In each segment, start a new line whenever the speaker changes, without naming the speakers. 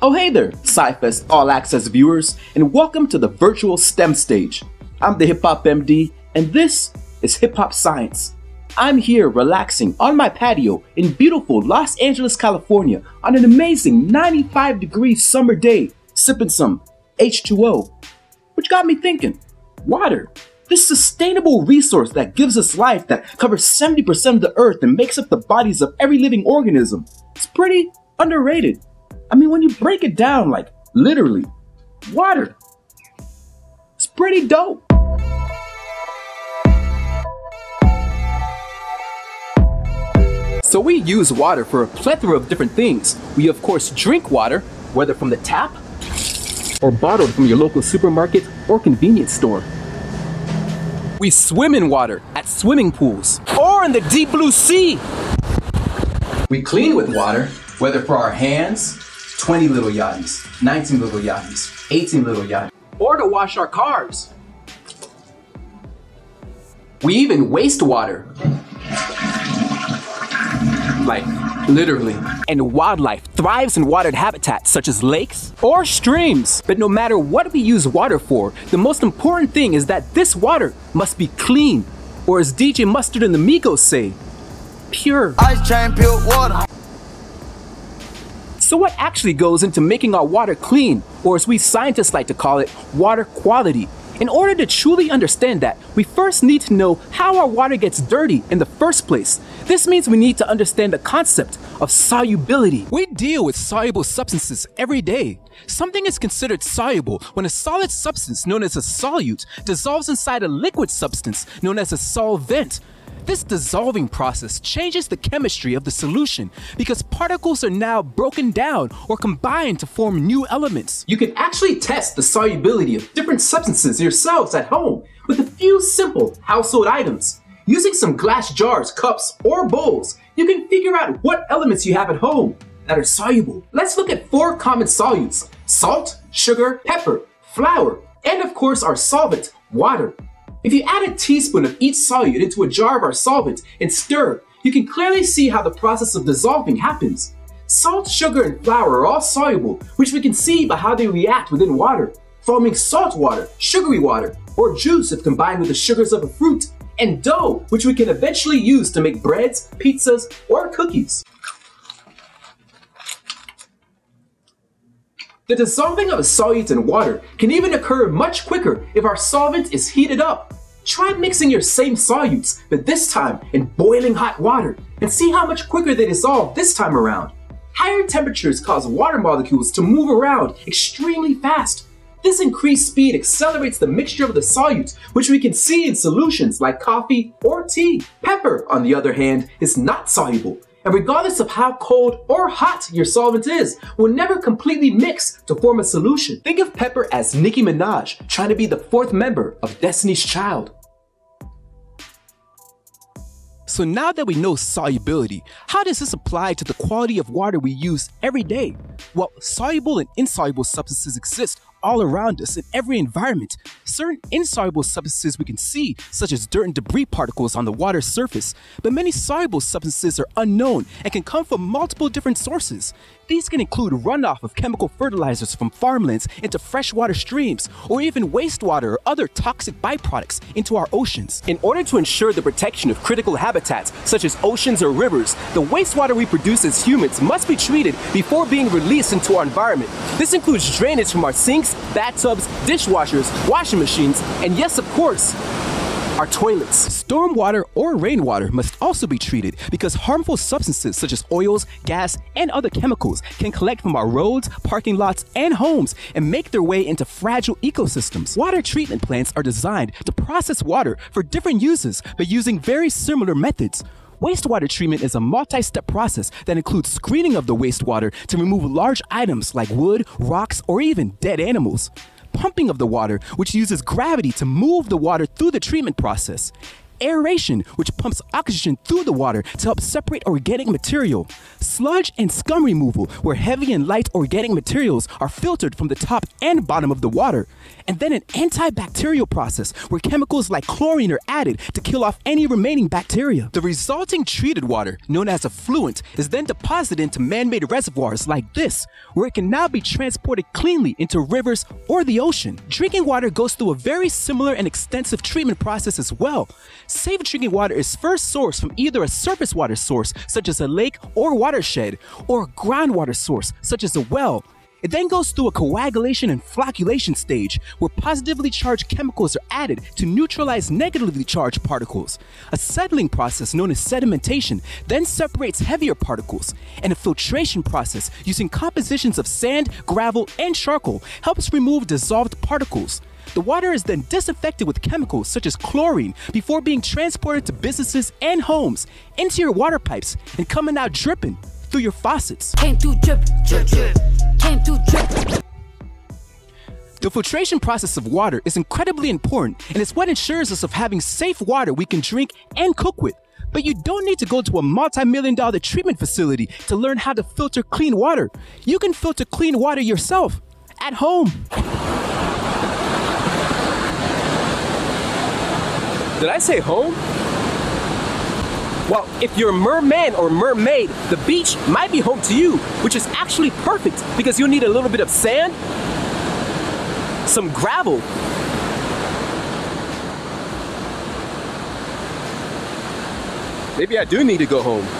Oh hey there, SciFest All Access viewers, and welcome to the virtual STEM stage. I'm the Hip Hop MD, and this is Hip Hop Science. I'm here relaxing on my patio in beautiful Los Angeles, California on an amazing 95 degree summer day, sipping some H2O, which got me thinking water. This sustainable resource that gives us life that covers 70% of the earth and makes up the bodies of every living organism. It's pretty underrated. I mean, when you break it down, like literally, water. It's pretty dope. So we use water for a plethora of different things. We of course drink water, whether from the tap or bottled from your local supermarket or convenience store. We swim in water at swimming pools or in the deep blue sea. We clean with water, whether for our hands, 20 little yachties, 19 little yachties, 18 little yachties, or to wash our cars. We even waste water. Like, literally. And wildlife thrives in watered habitats such as lakes or streams. But no matter what we use water for, the most important thing is that this water must be clean, or as DJ Mustard and the Migos say, pure.
Ice chain, pure water.
So what actually goes into making our water clean, or as we scientists like to call it, water quality? In order to truly understand that, we first need to know how our water gets dirty in the first place. This means we need to understand the concept of solubility. We deal with soluble substances every day. Something is considered soluble when a solid substance known as a solute dissolves inside a liquid substance known as a solvent. This dissolving process changes the chemistry of the solution because particles are now broken down or combined to form new elements. You can actually test the solubility of different substances yourselves at home with a few simple household items. Using some glass jars, cups, or bowls, you can figure out what elements you have at home that are soluble. Let's look at four common solutes salt, sugar, pepper, flour, and of course our solvent, water. If you add a teaspoon of each solute into a jar of our solvent and stir, you can clearly see how the process of dissolving happens. Salt, sugar, and flour are all soluble, which we can see by how they react within water, forming salt water, sugary water, or juice if combined with the sugars of a fruit, and dough, which we can eventually use to make breads, pizzas, or cookies. The dissolving of a solute in water can even occur much quicker if our solvent is heated up. Try mixing your same solutes, but this time in boiling hot water, and see how much quicker they dissolve this time around. Higher temperatures cause water molecules to move around extremely fast. This increased speed accelerates the mixture of the solutes, which we can see in solutions like coffee or tea. Pepper, on the other hand, is not soluble, and regardless of how cold or hot your solvent is, will never completely mix to form a solution. Think of Pepper as Nicki Minaj trying to be the fourth member of Destiny's Child. So now that we know solubility, how does this apply to the quality of water we use every day? Well, soluble and insoluble substances exist all around us in every environment. Certain insoluble substances we can see, such as dirt and debris particles on the water's surface, but many soluble substances are unknown and can come from multiple different sources. These can include runoff of chemical fertilizers from farmlands into freshwater streams, or even wastewater or other toxic byproducts into our oceans. In order to ensure the protection of critical habitats, such as oceans or rivers, the wastewater we produce as humans must be treated before being released into our environment. This includes drainage from our sinks, bathtubs, dishwashers, washing machines, and yes, of course, our toilets. Stormwater or rainwater must also be treated because harmful substances such as oils, gas, and other chemicals can collect from our roads, parking lots, and homes and make their way into fragile ecosystems. Water treatment plants are designed to process water for different uses by using very similar methods. Wastewater treatment is a multi step process that includes screening of the wastewater to remove large items like wood, rocks, or even dead animals pumping of the water, which uses gravity to move the water through the treatment process, aeration, which pumps oxygen through the water to help separate organic material. Sludge and scum removal, where heavy and light organic materials are filtered from the top and bottom of the water. And then an antibacterial process, where chemicals like chlorine are added to kill off any remaining bacteria. The resulting treated water, known as effluent, is then deposited into man made reservoirs like this, where it can now be transported cleanly into rivers or the ocean. Drinking water goes through a very similar and extensive treatment process as well. Safe drinking water is first sourced from either a surface water source, such as a lake or watershed, or a groundwater source, such as a well. It then goes through a coagulation and flocculation stage where positively charged chemicals are added to neutralize negatively charged particles. A settling process known as sedimentation then separates heavier particles, and a filtration process using compositions of sand, gravel, and charcoal helps remove dissolved particles. The water is then disinfected with chemicals such as chlorine before being transported to businesses and homes, into your water pipes, and coming out dripping through your faucets.
Came through drip, drip, drip. Came through drip.
The filtration process of water is incredibly important and it's what ensures us of having safe water we can drink and cook with. But you don't need to go to a multi-million dollar treatment facility to learn how to filter clean water. You can filter clean water yourself at home. Did I say home? Well, if you're a merman or mermaid, the beach might be home to you, which is actually perfect because you'll need a little bit of sand, some gravel, Maybe I do need to go home.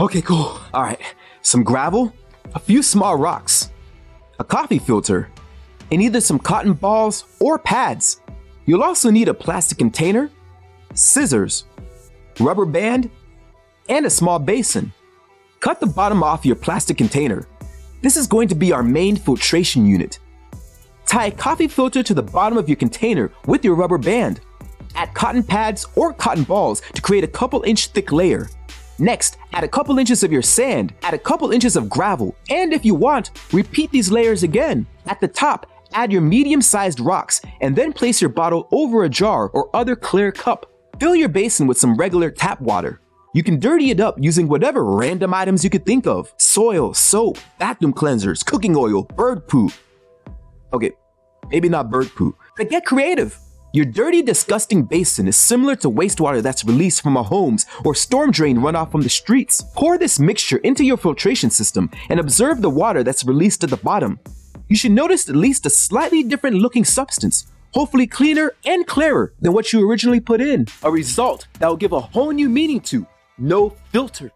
Okay, cool. All right, some gravel, a few small rocks, a coffee filter, and either some cotton balls or pads. You'll also need a plastic container, scissors, rubber band, and a small basin. Cut the bottom off your plastic container. This is going to be our main filtration unit. Tie a coffee filter to the bottom of your container with your rubber band. Add cotton pads or cotton balls to create a couple inch thick layer. Next, add a couple inches of your sand, add a couple inches of gravel, and if you want, repeat these layers again. At the top, add your medium sized rocks, and then place your bottle over a jar or other clear cup. Fill your basin with some regular tap water. You can dirty it up using whatever random items you could think of soil, soap, bathroom cleansers, cooking oil, bird poo. Okay, maybe not bird poo, but get creative. Your dirty, disgusting basin is similar to wastewater that's released from a home's or storm drain runoff from the streets. Pour this mixture into your filtration system and observe the water that's released at the bottom. You should notice at least a slightly different looking substance, hopefully cleaner and clearer than what you originally put in. A result that will give a whole new meaning to no filter.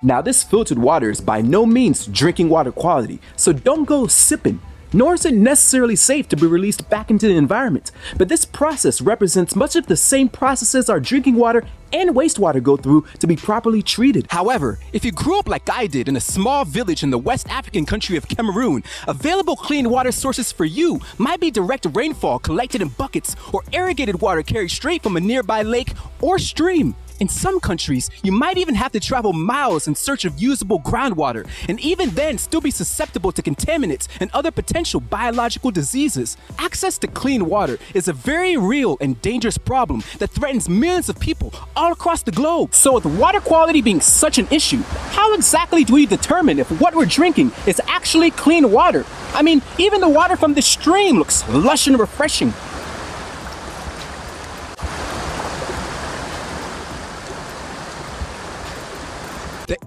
Now, this filtered water is by no means drinking water quality, so don't go sipping nor is it necessarily safe to be released back into the environment. But this process represents much of the same processes our drinking water and wastewater go through to be properly treated. However, if you grew up like I did in a small village in the West African country of Cameroon, available clean water sources for you might be direct rainfall collected in buckets or irrigated water carried straight from a nearby lake or stream. In some countries, you might even have to travel miles in search of usable groundwater, and even then still be susceptible to contaminants and other potential biological diseases. Access to clean water is a very real and dangerous problem that threatens millions of people all across the globe. So, with water quality being such an issue, how exactly do we determine if what we're drinking is actually clean water? I mean, even the water from the stream looks lush and refreshing,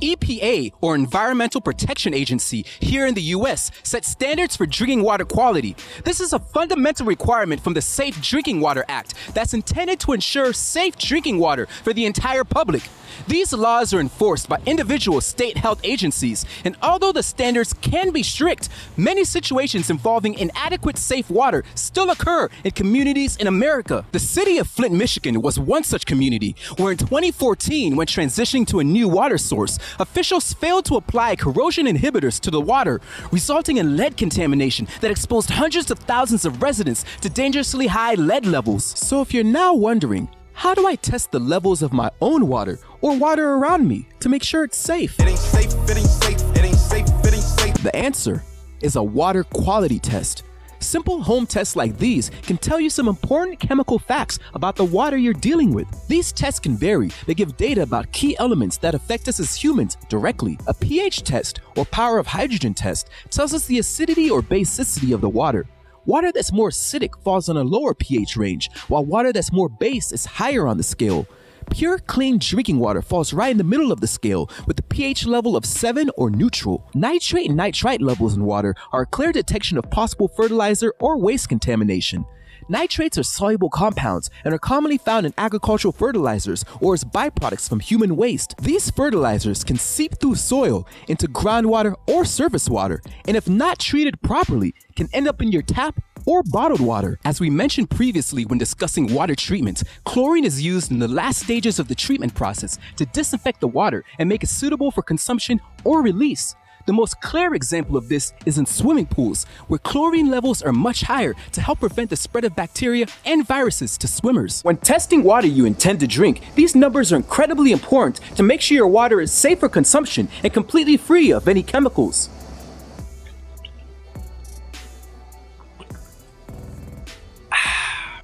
EPA, or Environmental Protection Agency, here in the US, sets standards for drinking water quality. This is a fundamental requirement from the Safe Drinking Water Act that's intended to ensure safe drinking water for the entire public. These laws are enforced by individual state health agencies, and although the standards can be strict, many situations involving inadequate safe water still occur in communities in America. The city of Flint, Michigan was one such community where in 2014, when transitioning to a new water source, officials failed to apply corrosion inhibitors to the water, resulting in lead contamination that exposed hundreds of thousands of residents to dangerously high lead levels. So if you're now wondering, how do I test the levels of my own water or water around me to make sure it's safe?
It ain't safe, it ain't safe, it ain't safe, it ain't safe.
The answer is a water quality test. Simple home tests like these can tell you some important chemical facts about the water you're dealing with. These tests can vary, they give data about key elements that affect us as humans directly. A pH test, or power of hydrogen test, tells us the acidity or basicity of the water. Water that's more acidic falls on a lower pH range, while water that's more base is higher on the scale. Pure, clean drinking water falls right in the middle of the scale with a pH level of 7 or neutral. Nitrate and nitrite levels in water are a clear detection of possible fertilizer or waste contamination. Nitrates are soluble compounds and are commonly found in agricultural fertilizers or as byproducts from human waste. These fertilizers can seep through soil into groundwater or surface water, and if not treated properly, can end up in your tap or bottled water. As we mentioned previously when discussing water treatment, chlorine is used in the last stages of the treatment process to disinfect the water and make it suitable for consumption or release. The most clear example of this is in swimming pools, where chlorine levels are much higher to help prevent the spread of bacteria and viruses to swimmers. When testing water you intend to drink, these numbers are incredibly important to make sure your water is safe for consumption and completely free of any chemicals.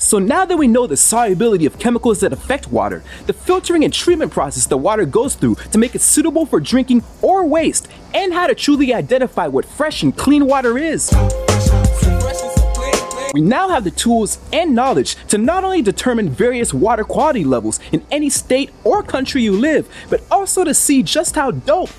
So now that we know the solubility of chemicals that affect water, the filtering and treatment process the water goes through to make it suitable for drinking or waste, and how to truly identify what fresh and clean water is. We now have the tools and knowledge to not only determine various water quality levels in any state or country you live, but also to see just how dope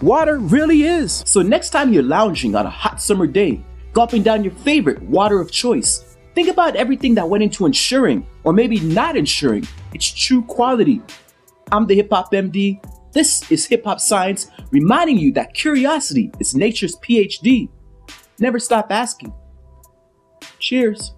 water really is. So next time you're lounging on a hot summer day, gulping down your favorite water of choice, Think about everything that went into ensuring, or maybe not ensuring, its true quality. I'm the Hip Hop MD. This is Hip Hop Science, reminding you that curiosity is nature's PhD. Never stop asking. Cheers.